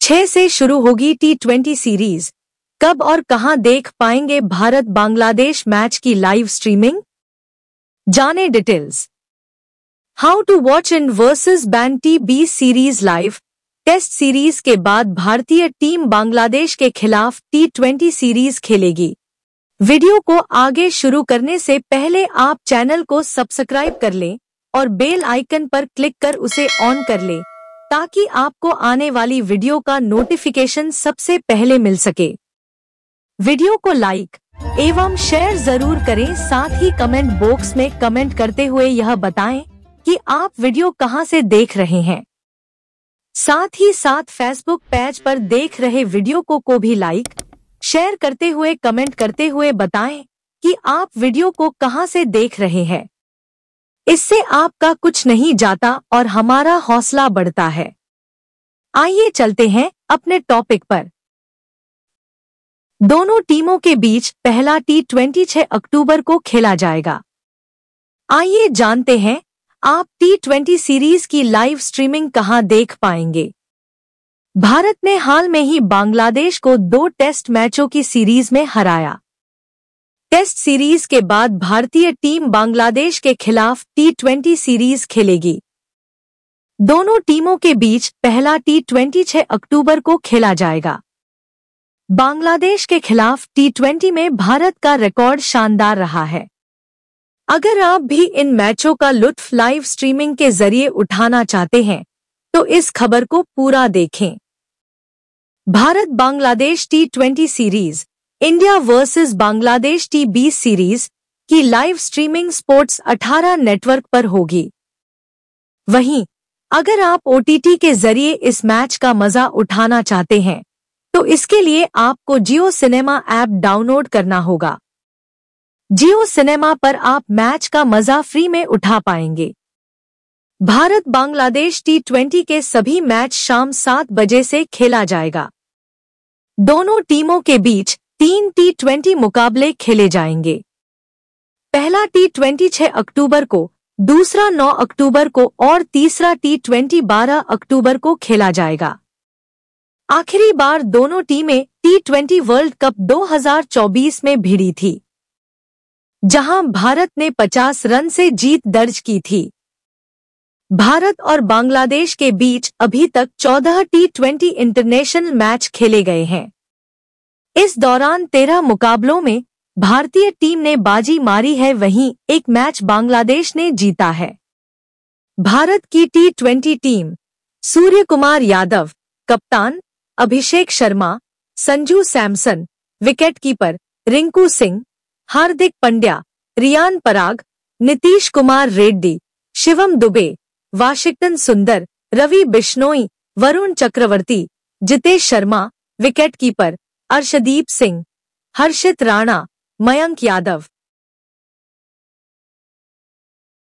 छह से शुरू होगी टी ट्वेंटी सीरीज़ कब और कहाँ देख पाएँगे भारत बांग्लादेश मैच की लाइव स्ट्रीमिंग जाने details how to watch in versus Ban T B series live test series के बाद भारतीय टीम बांग्लादेश के खिलाफ टी ट्वेंटी सीरीज़ खेलेगी. वीडियो को आगे शुरू करने से पहले आप चैनल को सब्सक्राइब कर लें और बेल आइकन पर क्लिक कर उसे ऑन कर लें। ताकि आपको आने वाली वीडियो का नोटिफिकेशन सबसे पहले मिल सके। वीडियो को लाइक एवं शेयर ज़रूर करें, साथ ही कमेंट बॉक्स में कमेंट करते हुए यह बताएँ कि आप वीडियो कहाँ से देख रहे हैं। साथ ही साथ फेसबुक पेज पर देख रहे वीडियो को को भी लाइक शेयर करते हुए कमेंट करते हुए बताएँ कि आप वीडियो को कहाँ से देख रहे हैं। इससे आपका कुछ नहीं जाता और हमारा हौसला बढ़ता है। आइए चलते हैं अपने टॉपिक पर। दोनों टीमों के बीच पहला टी ट्वेंटी छह अक्टूबर को खेला जाएगा। आइए जानते हैं, आप टी ट्वेंटी सीरीज़ की लाइव स्ट्रीमिंग कहाँ देख पाएँगे। भारत ने हाल में ही बांग्लादेश को दो टेस्ट मैचों की सीरीज़ में हराया। टेस्ट सीरीज़ के बाद भारतीय टीम बांग्लादेश के खिलाफ टी ट्वेंटी सीरीज़ खेलेगी। दोनों टीमों के बीच पहला टी ट्वेंटी छह अक्टूबर को खेला जाएगा। बांग्लादेश के खिलाफ टी ट्वेंटी में भारत का रिकॉर्ड शानदार रहा है। अगर आप भी इन मैचों का लुत्फ लाइव स्ट्रीमिंग के ज़रिए उठाना चाहते हैं तो इस खबर को पूरा देखें। Bharat Bangladesh T twenty series India versus Bangladesh T बीस सीरीज़ की लाइव स्ट्रीमिंग स्पोर्ट्स 18 नेटवर्क पर होगी। वहीं, अगर आप ओटीटी के ज़रिए इस मैच का मज़ा उठाना चाहते हैं तो इसके लिए आपको जियो सिनेमा ऐप डाउनलोड करना होगा। जियो सिनेमा पर आप मैच का मज़ा फ्री में उठा पाएँगे। भारत बांग्लादेश टी ट्वेंटी के सभी मैच शाम सात बजे से खेला जाएगा। दोनों टीमों के बीच तीन टी ट्वेंटी मुकाबले खेले जाएँगे। पहला टी ट्वेंटी छह अक्टूबर को, दूसरा 9 अक्टूबर को और तीसरा टी ट्वेंटी बारह अक्टूबर को खेला जाएगा। आखिरी बार दोनों टीमें टी ट्वेंटी वर्ल्ड कप 2024 में भिड़ी थी, जहाँ भारत ने 50 रन से जीत दर्ज की थी। भारत और बांग्लादेश के बीच अभी तक 14 टी ट्वेंटी इंटरनेशनल मैच खेले गए हैं। इस दौरान तेरह मुकाबलों में भारतीय टीम ने बाजी मारी है, वहीं एक मैच बांग्लादेश ने जीता है। भारत की T twenty team Surya Kumar Yadav, कप्तान Abhishek Sharma, Sanju Samson, wicketkeeper Rinku Singh, Hardik Pandya, Riyan Parag, Nitish Kumar Reddy, Shivam Dube, Washington Sundar, Ravi Bishnoi, Varun Chakravarthy, Jitesh Sharma, wicketkeeper Arshdeep Singh Harshit Rana Mayank Yadav.